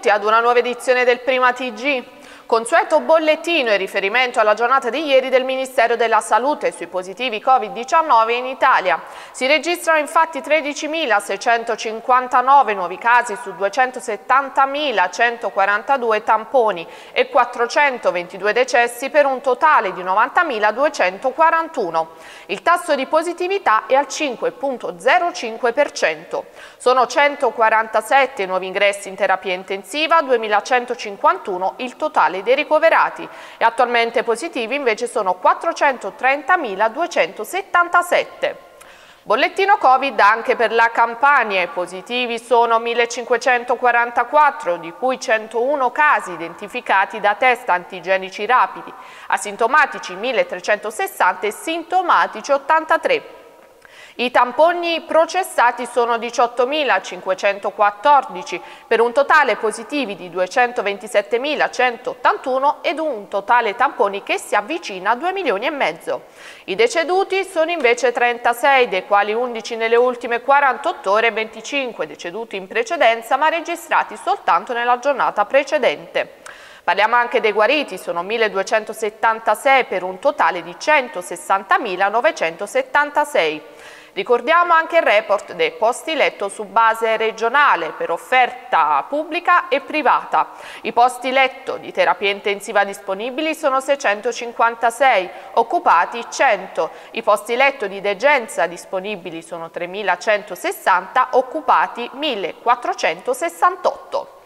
Benvenuti ad una nuova edizione del Prima TG. Consueto bollettino in riferimento alla giornata di ieri del Ministero della Salute sui positivi Covid-19 in Italia. Si registrano infatti 13.659 nuovi casi su 270.142 tamponi e 422 decessi per un totale di 90.241. Il tasso di positività è al 5.05%. Sono 147 nuovi ingressi in terapia intensiva, 2.151 il totale dei ricoverati e attualmente positivi invece sono 430.277. Bollettino Covid anche per la Campania, i positivi sono 1544, di cui 101 casi identificati da test antigenici rapidi, asintomatici 1360 e sintomatici 83. I tamponi processati sono 18.514 per un totale positivi di 227.181 ed un totale tamponi che si avvicina a 2 milioni e mezzo. I deceduti sono invece 36, dei quali 11 nelle ultime 48 ore e 25 deceduti in precedenza ma registrati soltanto nella giornata precedente. Parliamo anche dei guariti, sono 1276 per un totale di 160.976. Ricordiamo anche il report dei posti letto su base regionale per offerta pubblica e privata. I posti letto di terapia intensiva disponibili sono 656, occupati 100. I posti letto di degenza disponibili sono 3160, occupati 1468.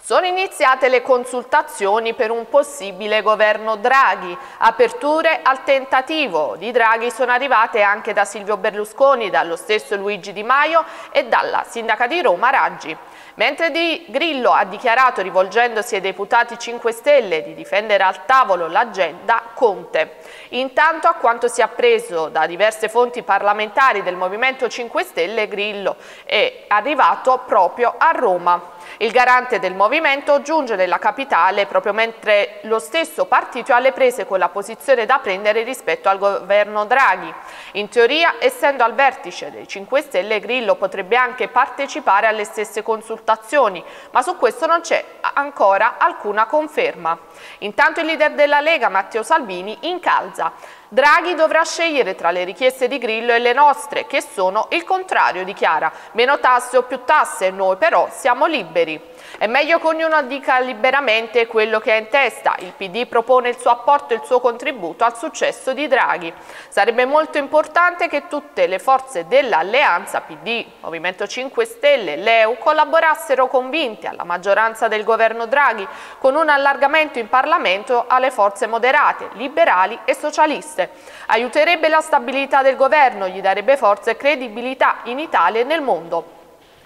Sono iniziate le consultazioni per un possibile governo Draghi. Aperture al tentativo di Draghi sono arrivate anche da Silvio Berlusconi, dallo stesso Luigi Di Maio e dalla sindaca di Roma Raggi. Mentre Di Grillo ha dichiarato, rivolgendosi ai deputati 5 Stelle, di difendere al tavolo l'agenda Conte. Intanto, a quanto si è appreso da diverse fonti parlamentari del Movimento 5 Stelle, Grillo è arrivato proprio a Roma. Il garante del movimento giunge nella capitale proprio mentre lo stesso partito è alle prese con la posizione da prendere rispetto al governo Draghi. In teoria, essendo al vertice dei 5 Stelle, Grillo potrebbe anche partecipare alle stesse consultazioni, ma su questo non c'è ancora alcuna conferma. Intanto il leader della Lega, Matteo Salvini, incalza. Draghi dovrà scegliere tra le richieste di Grillo e le nostre, che sono il contrario, dichiara. Meno tasse o più tasse, noi però siamo liberi. È meglio che ognuno dica liberamente quello che ha in testa. Il PD propone il suo apporto e il suo contributo al successo di Draghi. Sarebbe molto importante che tutte le forze dell'alleanza PD, Movimento 5 Stelle, Leu collaborassero convinte alla maggioranza del governo Draghi con un allargamento in Parlamento alle forze moderate, liberali e socialiste. Aiuterebbe la stabilità del governo, gli darebbe forza e credibilità in Italia e nel mondo.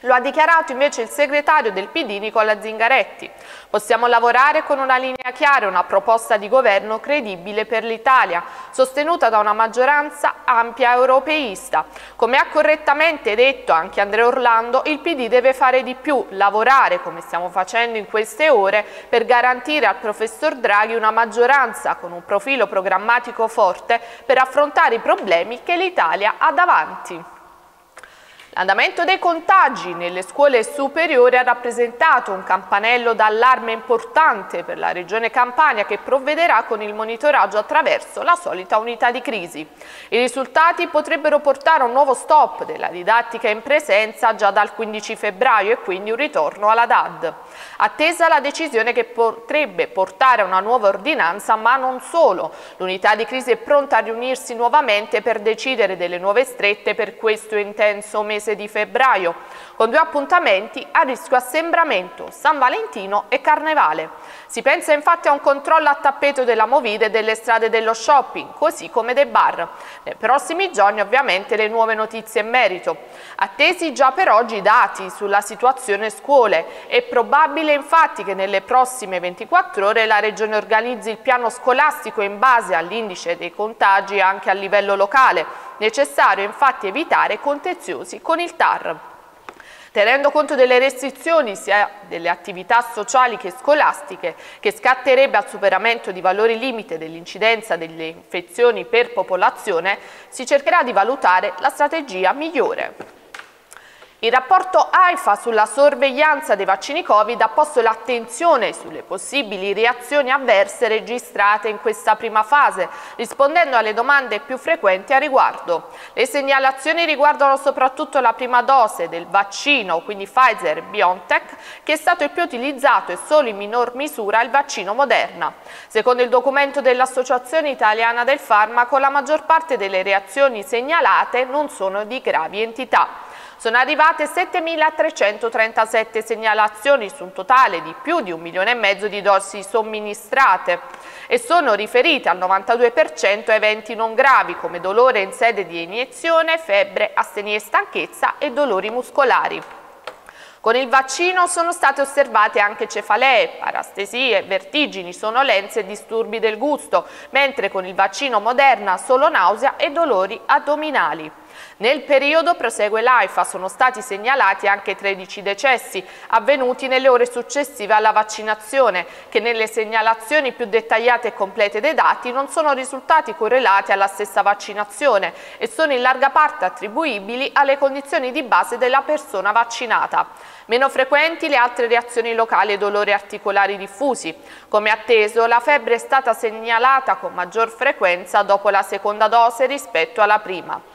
Lo ha dichiarato invece il segretario del PD Nicola Zingaretti. Possiamo lavorare con una linea chiara, una proposta di governo credibile per l'Italia, sostenuta da una maggioranza ampia europeista. Come ha correttamente detto anche Andrea Orlando, il PD deve fare di più, lavorare come stiamo facendo in queste ore per garantire al professor Draghi una maggioranza con un profilo programmatico forte per affrontare i problemi che l'Italia ha davanti. L'andamento dei contagi nelle scuole superiori ha rappresentato un campanello d'allarme importante per la Regione Campania che provvederà con il monitoraggio attraverso la solita unità di crisi. I risultati potrebbero portare a un nuovo stop della didattica in presenza già dal 15 febbraio e quindi un ritorno alla DAD. Attesa la decisione che potrebbe portare a una nuova ordinanza, ma non solo. L'unità di crisi è pronta a riunirsi nuovamente per decidere delle nuove strette per questo intenso mese mese di febbraio, con due appuntamenti a rischio assembramento, San Valentino e Carnevale. Si pensa infatti a un controllo a tappeto della Movide e delle strade dello shopping, così come dei bar. Nei prossimi giorni ovviamente le nuove notizie in merito. Attesi già per oggi i dati sulla situazione scuole. È probabile infatti che nelle prossime 24 ore la Regione organizzi il piano scolastico in base all'indice dei contagi anche a livello locale Necessario infatti evitare contenziosi con il TAR. Tenendo conto delle restrizioni sia delle attività sociali che scolastiche, che scatterebbe al superamento di valori limite dell'incidenza delle infezioni per popolazione, si cercherà di valutare la strategia migliore. Il rapporto AIFA sulla sorveglianza dei vaccini Covid ha posto l'attenzione sulle possibili reazioni avverse registrate in questa prima fase, rispondendo alle domande più frequenti a riguardo. Le segnalazioni riguardano soprattutto la prima dose del vaccino, quindi Pfizer-BioNTech, che è stato il più utilizzato e solo in minor misura il vaccino Moderna. Secondo il documento dell'Associazione Italiana del Farmaco, la maggior parte delle reazioni segnalate non sono di gravi entità. Sono arrivate 7.337 segnalazioni su un totale di più di un milione e mezzo di dosi somministrate e sono riferite al 92% a eventi non gravi come dolore in sede di iniezione, febbre, astenia e stanchezza e dolori muscolari. Con il vaccino sono state osservate anche cefalee, parastesie, vertigini, sonnolenze e disturbi del gusto, mentre con il vaccino Moderna solo nausea e dolori addominali. Nel periodo, prosegue l'AIFA, sono stati segnalati anche 13 decessi avvenuti nelle ore successive alla vaccinazione, che nelle segnalazioni più dettagliate e complete dei dati non sono risultati correlati alla stessa vaccinazione e sono in larga parte attribuibili alle condizioni di base della persona vaccinata. Meno frequenti le altre reazioni locali e dolori articolari diffusi. Come atteso, la febbre è stata segnalata con maggior frequenza dopo la seconda dose rispetto alla prima.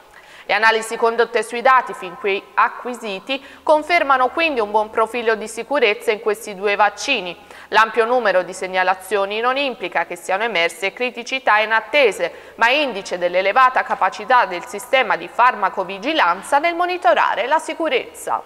Le analisi condotte sui dati fin qui acquisiti confermano quindi un buon profilo di sicurezza in questi due vaccini. L'ampio numero di segnalazioni non implica che siano emerse criticità inattese, ma indice dell'elevata capacità del sistema di farmacovigilanza nel monitorare la sicurezza.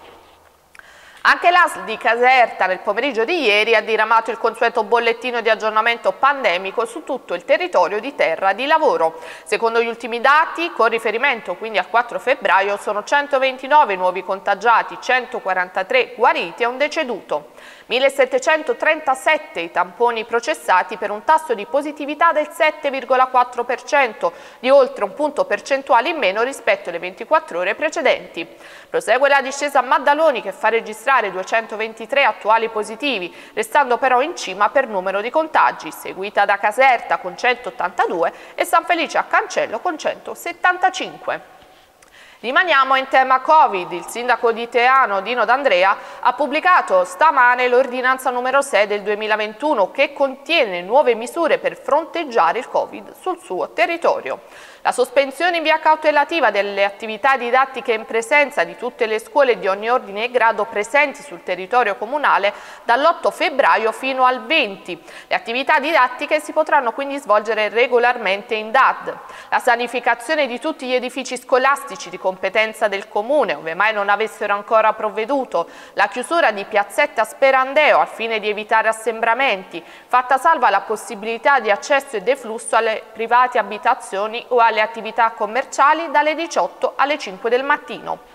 Anche l'ASL di Caserta nel pomeriggio di ieri ha diramato il consueto bollettino di aggiornamento pandemico su tutto il territorio di terra di lavoro. Secondo gli ultimi dati, con riferimento quindi al 4 febbraio, sono 129 nuovi contagiati, 143 guariti e un deceduto. 1737 i tamponi processati per un tasso di positività del 7,4%, di oltre un punto percentuale in meno rispetto alle 24 ore precedenti. Prosegue la discesa a Maddaloni che fa registrare 223 attuali positivi, restando però in cima per numero di contagi, seguita da Caserta con 182 e San Felice a Cancello con 175. Rimaniamo in tema Covid. Il sindaco di Teano, Dino D'Andrea, ha pubblicato stamane l'ordinanza numero 6 del 2021 che contiene nuove misure per fronteggiare il Covid sul suo territorio. La sospensione in via cautelativa delle attività didattiche in presenza di tutte le scuole di ogni ordine e grado presenti sul territorio comunale dall'8 febbraio fino al 20. Le attività didattiche si potranno quindi svolgere regolarmente in DAD. La sanificazione di tutti gli edifici scolastici di competenza del comune, ove mai non avessero ancora provveduto, la chiusura di piazzetta Sperandeo al fine di evitare assembramenti, fatta salva la possibilità di accesso e deflusso alle private abitazioni o alle attività commerciali dalle 18 alle 5 del mattino.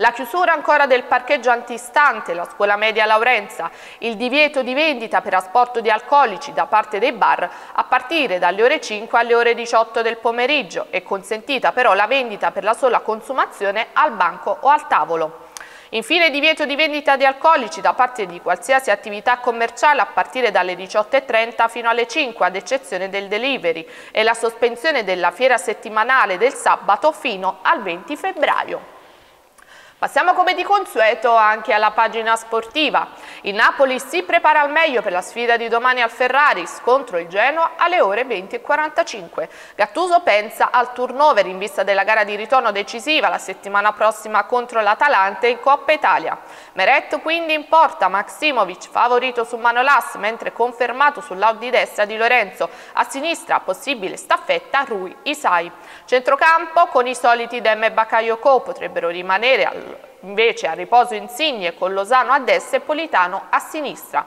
La chiusura ancora del parcheggio antistante la scuola media Laurenza, il divieto di vendita per asporto di alcolici da parte dei bar a partire dalle ore 5 alle ore 18 del pomeriggio e consentita però la vendita per la sola consumazione al banco o al tavolo. Infine divieto di vendita di alcolici da parte di qualsiasi attività commerciale a partire dalle 18.30 fino alle 5 ad eccezione del delivery e la sospensione della fiera settimanale del sabato fino al 20 febbraio. Passiamo come di consueto anche alla pagina sportiva. Il Napoli si prepara al meglio per la sfida di domani al Ferraris contro il Genoa alle ore 20.45. Gattuso pensa al turnover in vista della gara di ritorno decisiva la settimana prossima contro l'Atalante in Coppa Italia. Meret quindi in porta, Maximovic favorito su Manolas mentre confermato sul lato di destra di Lorenzo, a sinistra possibile staffetta Rui Isai. Centrocampo con i soliti Dem e Bakayoko potrebbero rimanere al invece a riposo Insigne con Losano a destra e Politano a sinistra.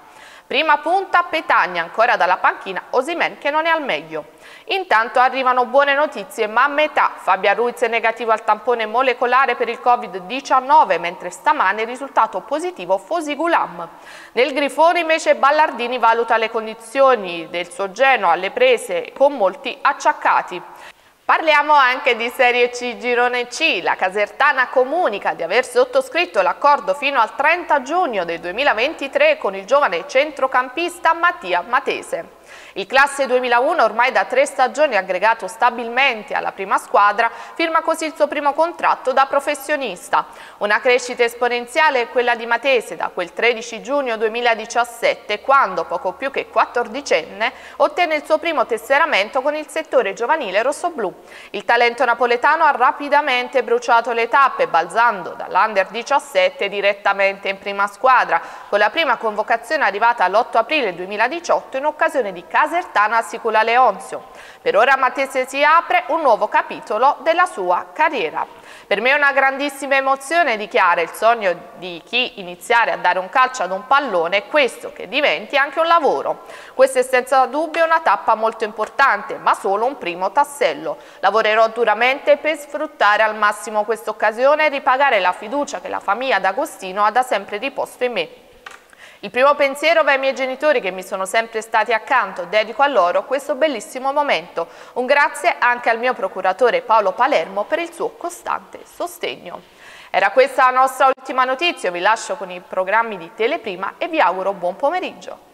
Prima punta Petagna, ancora dalla panchina, Osimen che non è al meglio. Intanto arrivano buone notizie, ma a metà Fabia Ruiz è negativo al tampone molecolare per il Covid-19, mentre stamane il risultato positivo Fosigulam. Nel Grifone invece Ballardini valuta le condizioni del suo geno alle prese con molti acciaccati. Parliamo anche di Serie C Girone C. La Casertana comunica di aver sottoscritto l'accordo fino al 30 giugno del 2023 con il giovane centrocampista Mattia Matese. Il classe 2001, ormai da tre stagioni aggregato stabilmente alla prima squadra, firma così il suo primo contratto da professionista. Una crescita esponenziale è quella di Matese da quel 13 giugno 2017, quando, poco più che 14enne, ottenne il suo primo tesseramento con il settore giovanile rossoblù. Il talento napoletano ha rapidamente bruciato le tappe, balzando dall'Under 17 direttamente in prima squadra, con la prima convocazione arrivata l'8 aprile 2018 in occasione di Casertana Sicula Leonzio. Per ora Matese si apre un nuovo capitolo della sua carriera. Per me è una grandissima emozione, dichiara il sogno di chi iniziare a dare un calcio ad un pallone è questo, che diventi anche un lavoro. Questa è senza dubbio una tappa molto importante, ma solo un primo tassello. Lavorerò duramente per sfruttare al massimo questa occasione e ripagare la fiducia che la famiglia d'Agostino ha da sempre riposto in me. Il primo pensiero va ai miei genitori che mi sono sempre stati accanto, dedico a loro questo bellissimo momento. Un grazie anche al mio procuratore Paolo Palermo per il suo costante sostegno. Era questa la nostra ultima notizia, vi lascio con i programmi di Teleprima e vi auguro buon pomeriggio.